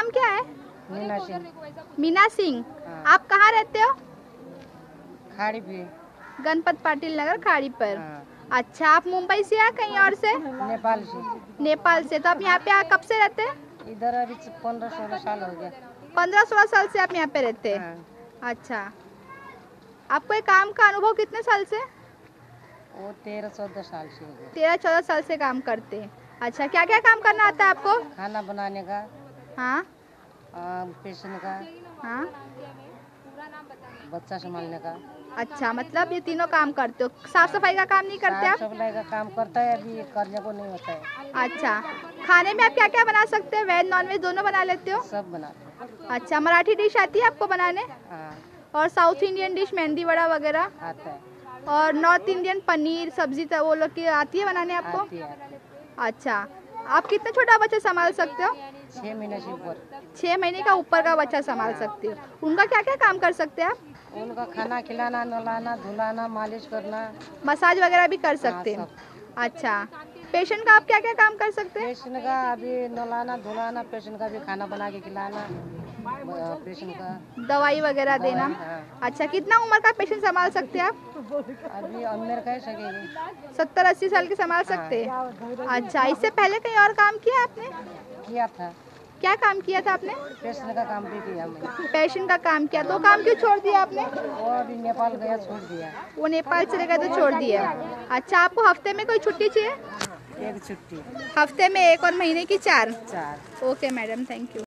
नाम क्या है? मीना सिंह। मीना सिंह। हाँ। आप कहाँ रहते हो? खाड़ी भी गणपत पाटिल नगर खाड़ी पर। हाँ, अच्छा आप मुंबई से या कहीं और से? नेपाल से। नेपाल से। तो आप यहाँ पे कब से रहते हैं? इधर अभी पंद्रह सोलह साल हो गया। पंद्रह सोलह साल से आप यहाँ पे रहते हैं? हाँ, अच्छा। आपको ये काम का अनुभव कितने साल से? वो तेरह चौदह साल से हो गया। तेरह चौदह साल से काम करते हैं। अच्छा क्या क्या काम करना आता है आपको? खाना बनाने का। हाँ? पेशेंट का। हाँ? बच्चा संभालने का। अच्छा मतलब ये तीनों काम करते हो। साफ़ सफ़ाई का काम नहीं करते साफ़ आप? सफ़ाई का काम करता है अभी करने को नहीं होता है। अच्छा। खाने में आप क्या क्या बना सकते हैं? वेज नॉन वेज दोनों बना लेते हो? सब बनाते अच्छा मराठी डिश आती है आपको बनाने? हाँ। और south Indian dish medu vada वगैरह? आता है। और नॉर्थ इंडियन पनीर सब्ज़ी तो वो लोग की आती है बनाने आपको? अच्छा। आप कितना छोटा बच्चा संभाल सकते हो? छह महीने से ऊपर। छह महीने का ऊपर का बच्चा संभाल सकते हो। उनका क्या क्या काम कर सकते हैं आप? उनका खाना खिलाना नहलाना धुलाना मालिश करना। मसाज वगैरह भी कर सकते हैं। हाँ, अच्छा। पेशेंट का आप क्या क्या काम कर सकते हैं? पेशेंट का अभी नहलाना धुलाना पेशेंट का भी खाना बना के खिलाना पेशेंट का। दवाई वगैरह देना। हाँ, अच्छा कितना उम्र का पेशेंट संभाल सकते हैं आप? अभी अमेर कह सकेगी। सत्तर अस्सी साल के संभाल सकते हैं? अच्छा इससे पहले कहीं और काम किया आपने? किया था। क्या काम किया था आपने? पेशेंट का काम भी किया मैंने पेशेंट का काम किया। तो काम क्यों छोड़ दिया आपने? वो अभी नेपाल गया छोड़ दिया। वो नेपाल चले गए तो छोड़ दिया। अच्छा आपको हफ़्ते में कोई छुट्टी चाहिए? एक छुट्टी। हफ़्ते में एक और महीने की चार? चार। Okay madam thank you.